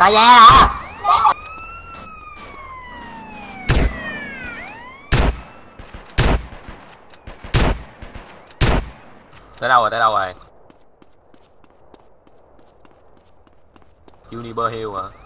tại ra à tới đâu rồi tới đâu rồi? Uniber Hill à